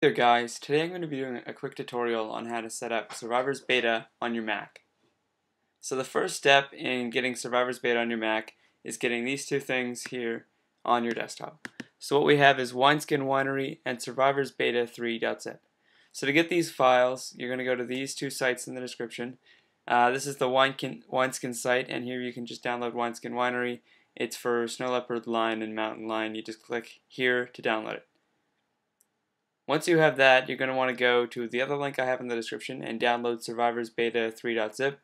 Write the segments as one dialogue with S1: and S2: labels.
S1: there guys, today I'm going to be doing a quick tutorial on how to set up Survivers Beta on your Mac. So the first step in getting Survivers Beta on your Mac is getting these two things here on your desktop. So what we have is Wineskin Winery and Survivers Beta 3.zip. So to get these files, you're going to go to these two sites in the description. Uh, this is the Wineskin, Wineskin site, and here you can just download Wineskin Winery. It's for Snow Leopard Lion and Mountain Lion. You just click here to download it. Once you have that, you're going to want to go to the other link I have in the description and download Survivers Beta 3.zip.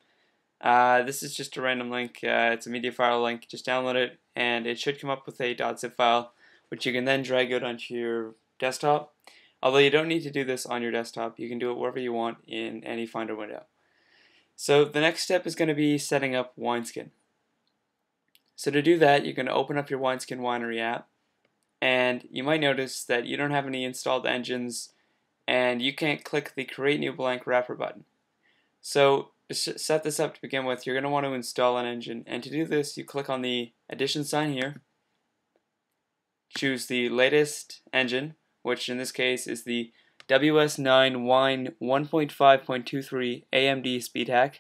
S1: Uh, this is just a random link. Uh, it's a MediaFire link. Just download it, and it should come up with a .zip file, which you can then drag out onto your desktop. Although you don't need to do this on your desktop, you can do it wherever you want in any Finder window. So the next step is going to be setting up Wineskin. So to do that, you're going to open up your Wineskin Winery app and you might notice that you don't have any installed engines and you can't click the create new blank wrapper button. So to set this up to begin with, you're going to want to install an engine and to do this you click on the addition sign here, choose the latest engine which in this case is the WS9 Wine 1.5.23 AMD SpeedHack.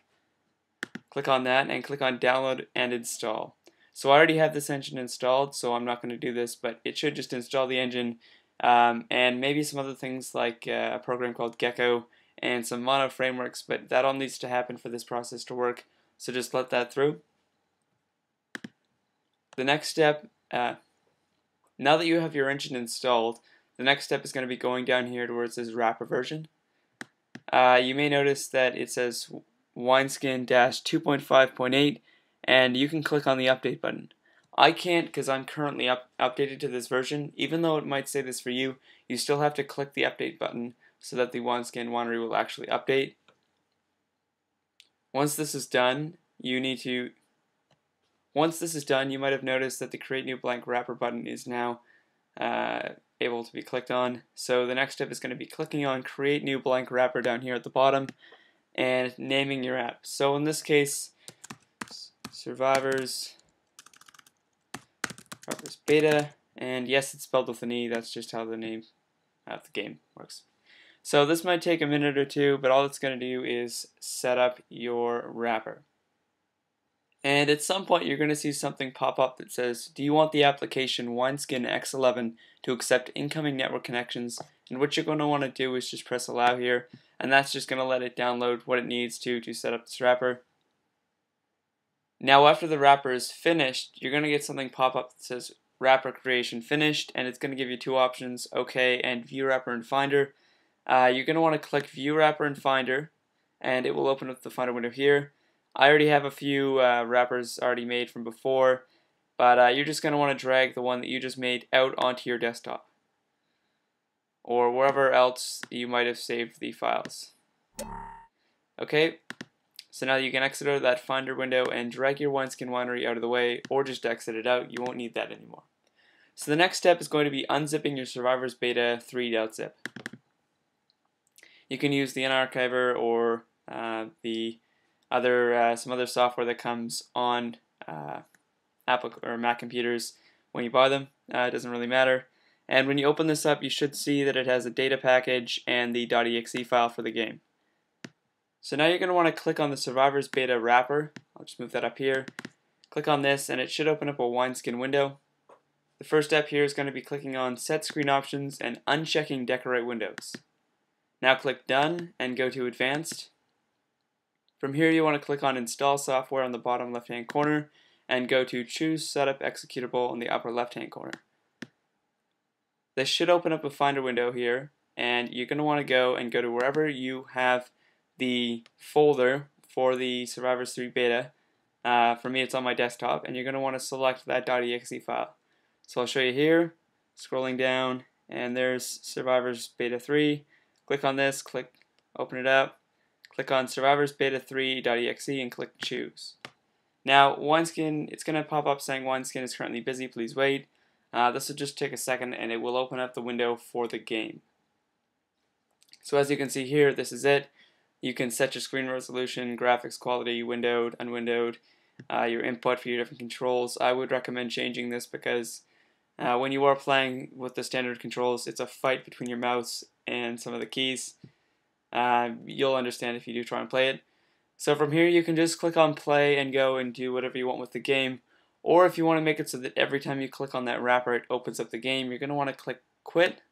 S1: Click on that and click on download and install. So I already have this engine installed, so I'm not going to do this, but it should just install the engine um, and maybe some other things like uh, a program called Gecko and some mono frameworks, but that all needs to happen for this process to work, so just let that through. The next step, uh, now that you have your engine installed, the next step is going to be going down here to where it says wrapper version. Uh, you may notice that it says wineskin-2.5.8 and you can click on the update button. I can't because I'm currently up updated to this version. Even though it might say this for you, you still have to click the update button so that the Wineskin Winery will actually update. Once this is done, you need to once this is done, you might have noticed that the Create New Blank Wrapper button is now uh, able to be clicked on. So the next step is going to be clicking on Create New Blank Wrapper down here at the bottom and naming your app. So in this case, Survivers, Survivers Beta, and yes, it's spelled with an E, that's just how the name of the game works. So this might take a minute or two, but all it's going to do is set up your wrapper. And at some point you're going to see something pop up that says, do you want the application Wineskin X11 to accept incoming network connections? And what you're going to want to do is just press allow here, and that's just going to let it download what it needs to to set up this wrapper. Now after the wrapper is finished, you're going to get something pop up that says wrapper creation finished and it's going to give you two options, OK and view wrapper in Finder. Uh, you're going to want to click view wrapper in Finder and it will open up the Finder window here. I already have a few uh, wrappers already made from before, but uh, you're just going to want to drag the one that you just made out onto your desktop or wherever else you might have saved the files. Okay, so now you can exit out of that Finder window and drag your wineskin winery out of the way or just exit it out. You won't need that anymore. So the next step is going to be unzipping your Survivers Beta 3.zip. You can use the Unarchiver or uh, the other uh, some other software that comes on uh, Apple or Mac computers when you buy them. Uh, it doesn't really matter. And when you open this up, you should see that it has a data package and the .exe file for the game. So now you're going to want to click on the Survivers Beta wrapper. I'll just move that up here. Click on this and it should open up a wineskin window. The first step here is going to be clicking on Set Screen Options and unchecking Decorate Windows. Now click Done and go to Advanced. From here you want to click on Install Software on the bottom left hand corner and go to Choose Setup Executable in the upper left hand corner. This should open up a Finder window here and you're going to want to go and go to wherever you have the folder for the Survivers 3 beta. Uh, for me, it's on my desktop, and you're going to want to select that .exe file. So I'll show you here, scrolling down, and there's Survivers Beta 3. Click on this, click open it up, click on Survivers Beta 3.exe, and click Choose. Now, Wineskin, it's going to pop up saying Wineskin is currently busy, please wait. Uh, this will just take a second, and it will open up the window for the game. So as you can see here, this is it. You can set your screen resolution, graphics quality, windowed, unwindowed, uh, your input for your different controls. I would recommend changing this because Uh, when you are playing with the standard controls, it's a fight between your mouse and some of the keys. Uh, you'll understand if you do try and play it. So from here you can just click on play and go and do whatever you want with the game. Or if you want to make it so that every time you click on that wrapper it opens up the game, you're going to want to click quit.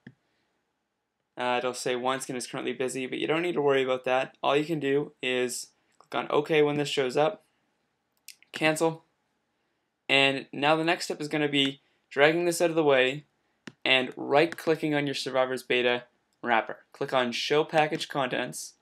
S1: Uh, it'll say wineskin is currently busy, but you don't need to worry about that. All you can do is click on OK when this shows up, cancel, and now the next step is going to be dragging this out of the way and right clicking on your Survivers Beta wrapper. Click on Show Package Contents.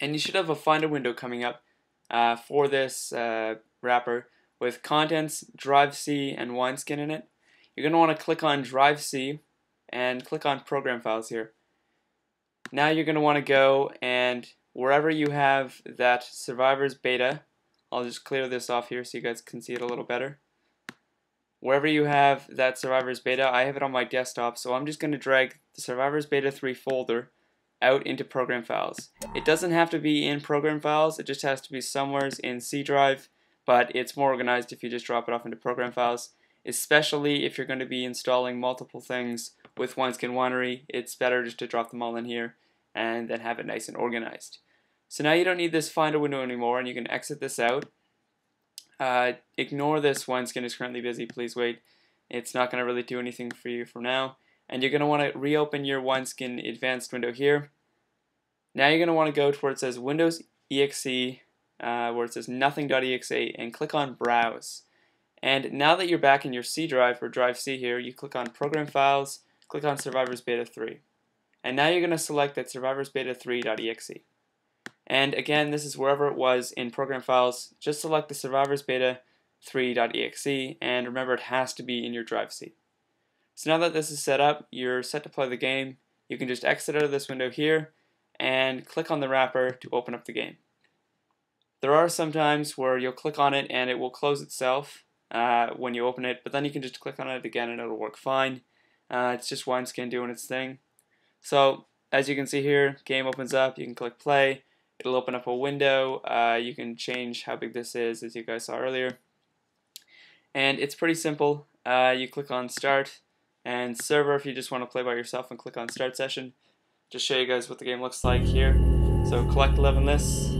S1: And you should have a Finder window coming up uh, for this uh, wrapper with contents, drive C, and wineskin in it. You're going to want to click on drive C and click on program files here. Now you're going to want to go and wherever you have that survivers beta, I'll just clear this off here so you guys can see it a little better. Wherever you have that survivers beta, I have it on my desktop, so I'm just going to drag the survivers beta 3 folder out into program files. It doesn't have to be in program files, it just has to be somewhere in C drive, but it's more organized if you just drop it off into program files, especially if you're going to be installing multiple things with Wineskin Winery, it's better just to drop them all in here and then have it nice and organized. So now you don't need this finder window anymore and you can exit this out. Uh, ignore this wineskin is currently busy, please wait. It's not going to really do anything for you for now. And you're going to want to reopen your wineskin advanced window here. Now you're going to want to go to where it says Windows exe, uh, where it says nothing.exe, and click on Browse. And now that you're back in your C drive or drive C here, you click on Program Files, click on Survivers Beta 3. And now you're going to select that Survivers Beta 3.exe. And again, this is wherever it was in program files. Just select the Survivers Beta 3.exe and remember it has to be in your drive C. So now that this is set up, you're set to play the game. You can just exit out of this window here and click on the wrapper to open up the game. There are some times where you'll click on it and it will close itself uh, when you open it, but then you can just click on it again and it'll work fine. Uh, it's just wineskin doing its thing. So as you can see here, game opens up, you can click play, it'll open up a window, uh, you can change how big this is as you guys saw earlier. And it's pretty simple, uh, you click on start and server if you just want to play by yourself and click on start session. Just show you guys what the game looks like here. So collect 11 lists,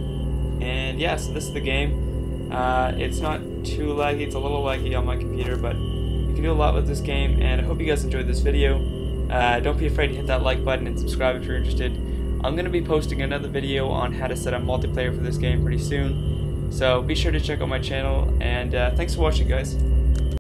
S1: and yeah, so this is the game. Uh, it's not too laggy, it's a little laggy on my computer, but you can do a lot with this game, and I hope you guys enjoyed this video. Uh, don't be afraid to hit that like button and subscribe if you're interested. I'm going to be posting another video on how to set up multiplayer for this game pretty soon. So be sure to check out my channel, and uh, thanks for watching, guys.